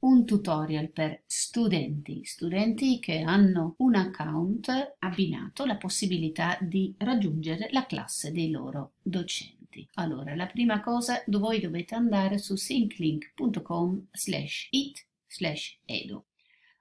un tutorial per studenti, studenti che hanno un account abbinato la possibilità di raggiungere la classe dei loro docenti. Allora, la prima cosa, voi dovete andare su synclink.com slash it slash edu.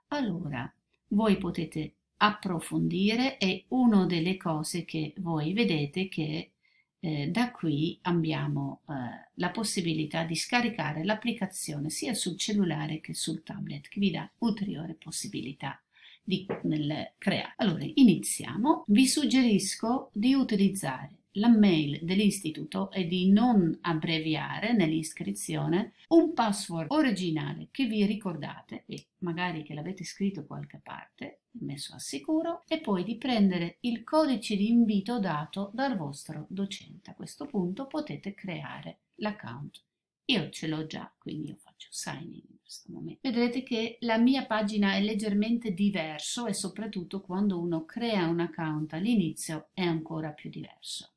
Allora, voi potete approfondire e una delle cose che voi vedete che eh, da qui abbiamo eh, la possibilità di scaricare l'applicazione sia sul cellulare che sul tablet che vi dà ulteriore possibilità di nel creare. Allora iniziamo. Vi suggerisco di utilizzare la mail dell'istituto e di non abbreviare nell'iscrizione un password originale che vi ricordate e magari che l'avete scritto qualche parte, messo a sicuro, e poi di prendere il codice di invito dato dal vostro docente. A questo punto potete creare l'account. Io ce l'ho già, quindi io faccio sign in in questo momento. Vedrete che la mia pagina è leggermente diverso e soprattutto quando uno crea un account all'inizio è ancora più diverso.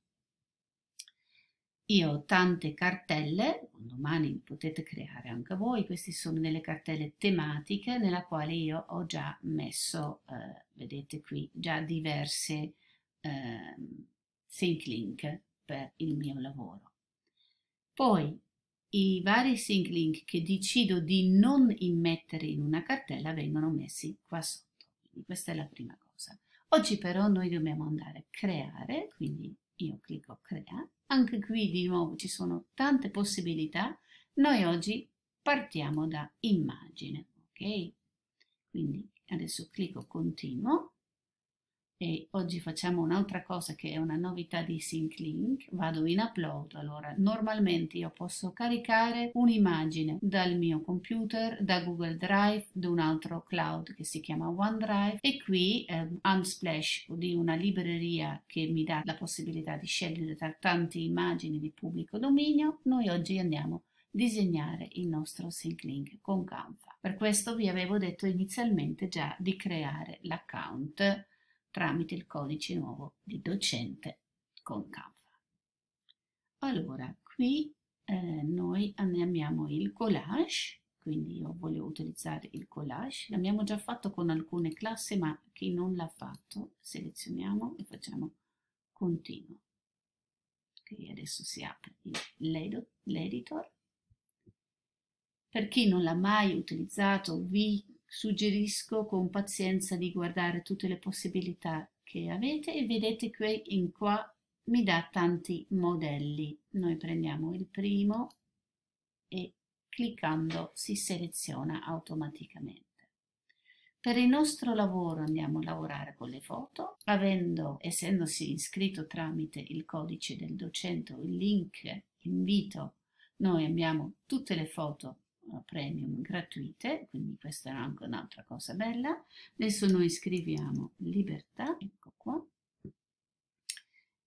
Io ho tante cartelle, domani potete creare anche voi, queste sono delle cartelle tematiche nella quale io ho già messo, eh, vedete qui, già diverse eh, sync link per il mio lavoro. Poi i vari sync link che decido di non immettere in una cartella vengono messi qua sotto. Quindi questa è la prima cosa. Oggi però noi dobbiamo andare a creare, quindi io clicco crea, anche qui di nuovo ci sono tante possibilità, noi oggi partiamo da immagine, ok? Quindi adesso clicco continuo e oggi facciamo un'altra cosa che è una novità di SyncLink, vado in upload, allora normalmente io posso caricare un'immagine dal mio computer, da Google Drive, da un altro cloud che si chiama OneDrive. E qui eh, Unsplash di una libreria che mi dà la possibilità di scegliere tra tante immagini di pubblico dominio, noi oggi andiamo a disegnare il nostro SyncLink con Canva. Per questo vi avevo detto inizialmente già di creare l'account tramite il codice nuovo di docente con Canva. Allora, qui eh, noi abbiamo il collage, quindi io voglio utilizzare il collage, l'abbiamo già fatto con alcune classi, ma chi non l'ha fatto, selezioniamo e facciamo continuo. Ok, adesso si apre l'editor. Per chi non l'ha mai utilizzato, vi suggerisco con pazienza di guardare tutte le possibilità che avete e vedete qui in qua mi dà tanti modelli. Noi prendiamo il primo e cliccando si seleziona automaticamente. Per il nostro lavoro andiamo a lavorare con le foto, avendo, essendosi iscritto tramite il codice del docente o il link invito, noi abbiamo tutte le foto premium gratuite, quindi questa è anche un'altra cosa bella. Adesso noi scriviamo libertà, ecco qua,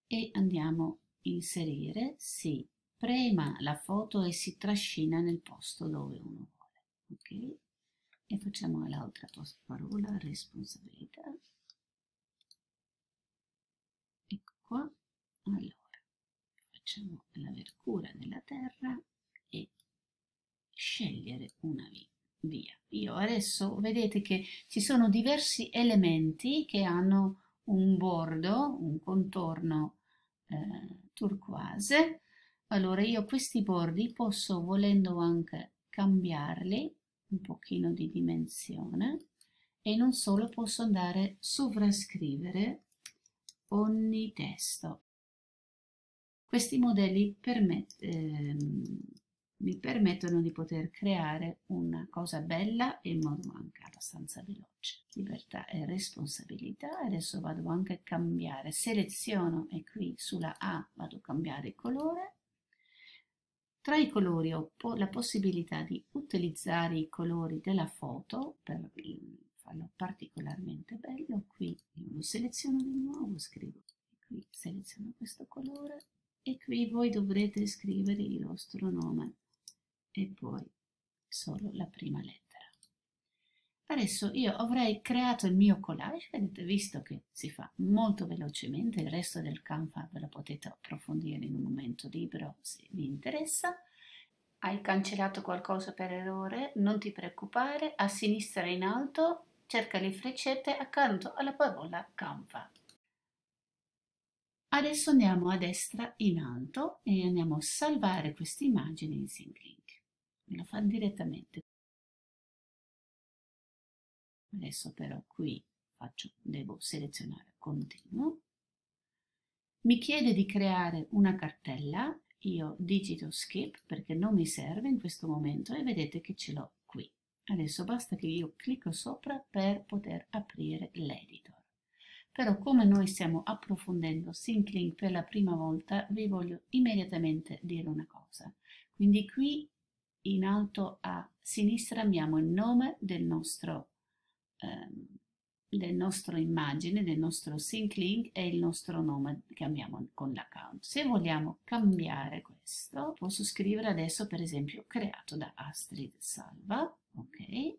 e andiamo a inserire, si prema la foto e si trascina nel posto dove uno vuole, ok? E facciamo l'altra parola, responsabilità. Ecco qua, allora, facciamo l'aver cura della terra scegliere una via. Io adesso vedete che ci sono diversi elementi che hanno un bordo, un contorno eh, turquoise. Allora io questi bordi posso volendo anche cambiarli un pochino di dimensione e non solo posso andare a sovrascrivere ogni testo. Questi modelli permettono ehm, mi permettono di poter creare una cosa bella in modo anche abbastanza veloce. Libertà e responsabilità. Adesso vado anche a cambiare, seleziono e qui sulla A vado a cambiare il colore. Tra i colori ho la possibilità di utilizzare i colori della foto per farlo particolarmente bello. Qui lo seleziono di nuovo, scrivo qui seleziono questo colore e qui voi dovrete scrivere il vostro nome e poi solo la prima lettera. Adesso io avrei creato il mio collage, avete visto che si fa molto velocemente, il resto del Canva ve lo potete approfondire in un momento libero se vi interessa. hai cancellato qualcosa per errore, non ti preoccupare, a sinistra in alto cerca le freccette accanto alla parola Canva. Adesso andiamo a destra in alto e andiamo a salvare questa immagine in SyncLink. Lo fa direttamente. Adesso però qui faccio, devo selezionare continuo. Mi chiede di creare una cartella io digito skip perché non mi serve in questo momento e vedete che ce l'ho qui. Adesso basta che io clicco sopra per poter aprire l'editor. Però come noi stiamo approfondendo SyncLink per la prima volta, vi voglio immediatamente dire una cosa. Quindi qui in alto a sinistra abbiamo il nome del nostro ehm, del nostro immagine, del nostro sync link e il nostro nome che abbiamo con l'account. Se vogliamo cambiare questo, posso scrivere adesso per esempio creato da Astrid Salva, ok?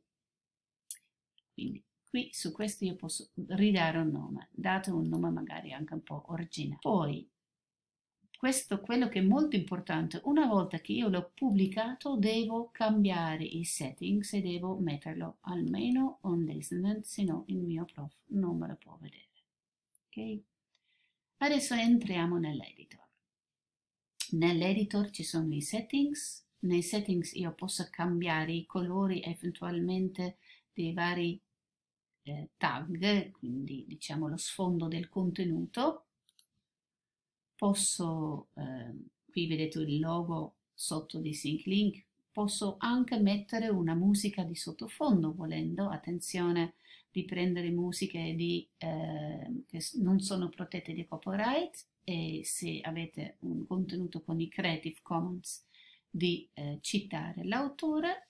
Quindi qui su questo io posso ridare un nome, date un nome magari anche un po' originale. Poi questo quello che è molto importante, una volta che io l'ho pubblicato devo cambiare i settings e devo metterlo almeno on listener, se no il mio prof non me lo può vedere. Ok? Adesso entriamo nell'editor. Nell'editor ci sono i settings, nei settings io posso cambiare i colori eventualmente dei vari eh, tag, quindi diciamo lo sfondo del contenuto, posso, eh, qui vedete il logo sotto di SyncLink, posso anche mettere una musica di sottofondo volendo, attenzione di prendere musiche di, eh, che non sono protette di copyright e se avete un contenuto con i Creative Commons di eh, citare l'autore,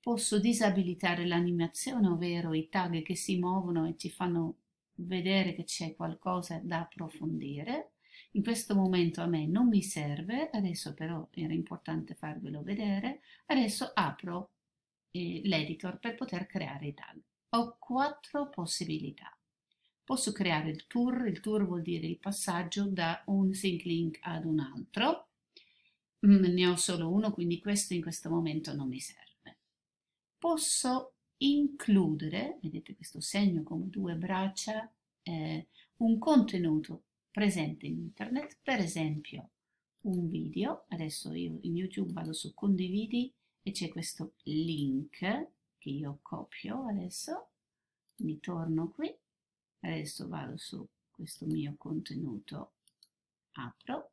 posso disabilitare l'animazione, ovvero i tag che si muovono e ci fanno vedere che c'è qualcosa da approfondire, in questo momento a me non mi serve, adesso però era importante farvelo vedere, adesso apro eh, l'editor per poter creare i tag. Ho quattro possibilità. Posso creare il tour, il tour vuol dire il passaggio da un sync link ad un altro, mm, ne ho solo uno quindi questo in questo momento non mi serve. Posso includere, vedete questo segno come due braccia, eh, un contenuto presente in internet, per esempio un video, adesso io in YouTube vado su condividi e c'è questo link che io copio adesso, mi torno qui, adesso vado su questo mio contenuto, apro,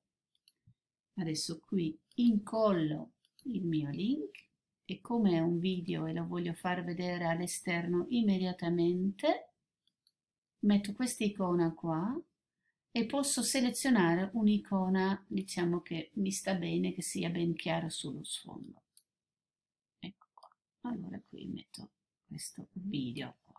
adesso qui incollo il mio link e come è un video e lo voglio far vedere all'esterno immediatamente, metto questa icona qua e posso selezionare un'icona diciamo che mi sta bene che sia ben chiara sullo sfondo. Ecco qua. Allora qui metto questo video qua.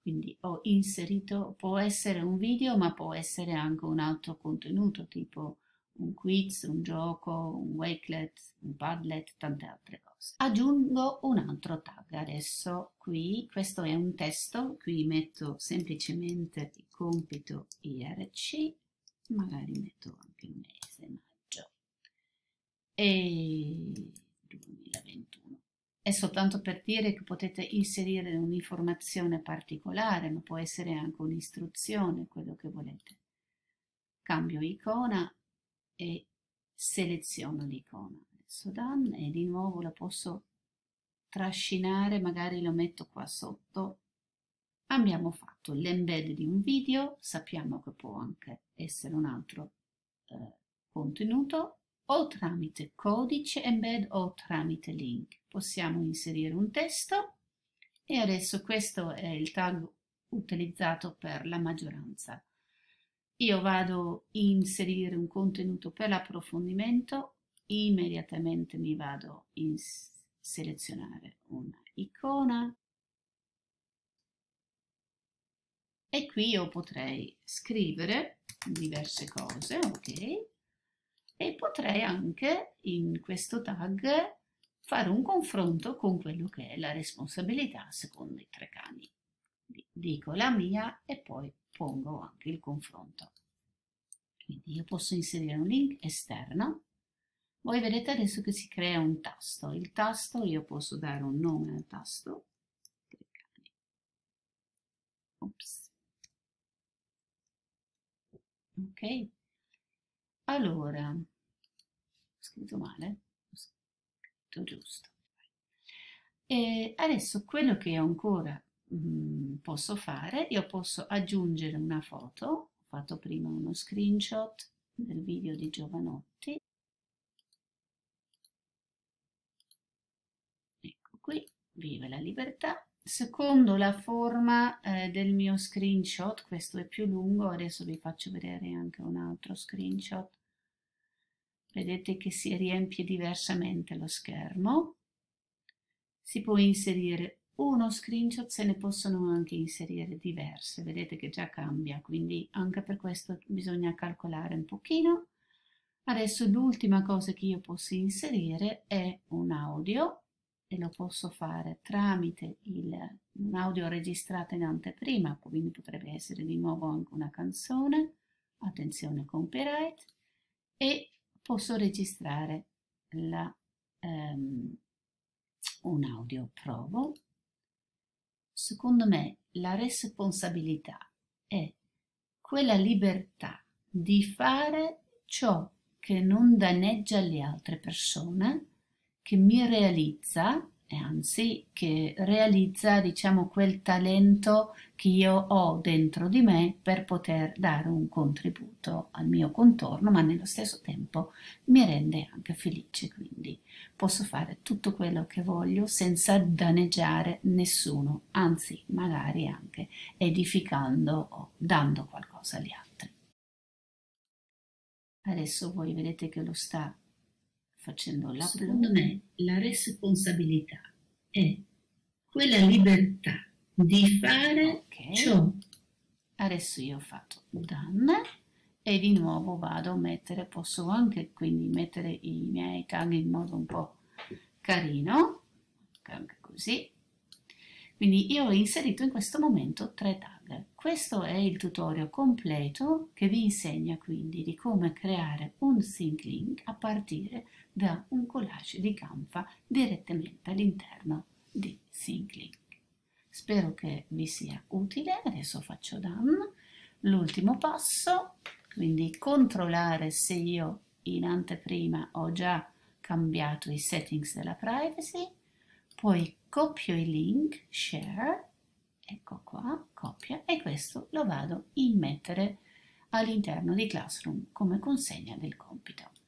Quindi ho inserito può essere un video ma può essere anche un altro contenuto tipo un quiz, un gioco, un wakelet, un padlet, tante altre cose. Aggiungo un altro tag adesso qui, questo è un testo, qui metto semplicemente il compito IRC, magari metto anche il mese, maggio, e 2021. È soltanto per dire che potete inserire un'informazione particolare, ma può essere anche un'istruzione, quello che volete. Cambio icona e seleziono l'icona. Adesso done e di nuovo la posso trascinare, magari lo metto qua sotto. Abbiamo fatto l'embed di un video, sappiamo che può anche essere un altro eh, contenuto o tramite codice embed o tramite link. Possiamo inserire un testo e adesso questo è il tag utilizzato per la maggioranza io vado a inserire un contenuto per l'approfondimento, immediatamente mi vado a selezionare una icona e qui io potrei scrivere diverse cose, ok? E potrei anche in questo tag fare un confronto con quello che è la responsabilità secondo i tre cani. Dico la mia e poi pongo anche il confronto. Quindi io posso inserire un link esterno, Voi vedete adesso che si crea un tasto. Il tasto, io posso dare un nome al tasto. Ops. Ok. Allora, ho scritto male? Ho scritto giusto. E adesso quello che ancora mm, posso fare, io posso aggiungere una foto. Ho fatto prima uno screenshot del video di Giovanotti qui, vive la libertà. Secondo la forma eh, del mio screenshot, questo è più lungo, adesso vi faccio vedere anche un altro screenshot. Vedete che si riempie diversamente lo schermo. Si può inserire uno screenshot, se ne possono anche inserire diverse, vedete che già cambia, quindi anche per questo bisogna calcolare un pochino. Adesso l'ultima cosa che io posso inserire è un audio e lo posso fare tramite il, un audio registrato in anteprima, quindi potrebbe essere di nuovo anche una canzone, attenzione copyright, e posso registrare la, um, un audio. Provo. Secondo me la responsabilità è quella libertà di fare ciò che non danneggia le altre persone che mi realizza anzi che realizza diciamo quel talento che io ho dentro di me per poter dare un contributo al mio contorno ma nello stesso tempo mi rende anche felice. Quindi posso fare tutto quello che voglio senza danneggiare nessuno anzi magari anche edificando o dando qualcosa agli altri. Adesso voi vedete che lo sta facendo l'upload. Secondo me la responsabilità è quella libertà di fare okay. ciò. Adesso io ho fatto done e di nuovo vado a mettere, posso anche quindi mettere i miei tag in modo un po' carino, anche così. Quindi io ho inserito in questo momento tre tag. Questo è il tutorial completo che vi insegna quindi di come creare un sync link a partire da un collage di Canva direttamente all'interno di SyncLink. Spero che vi sia utile, adesso faccio done. L'ultimo passo, quindi controllare se io in anteprima ho già cambiato i settings della privacy, poi copio il link, share, ecco qua, copia, e questo lo vado a immettere all'interno di Classroom come consegna del compito.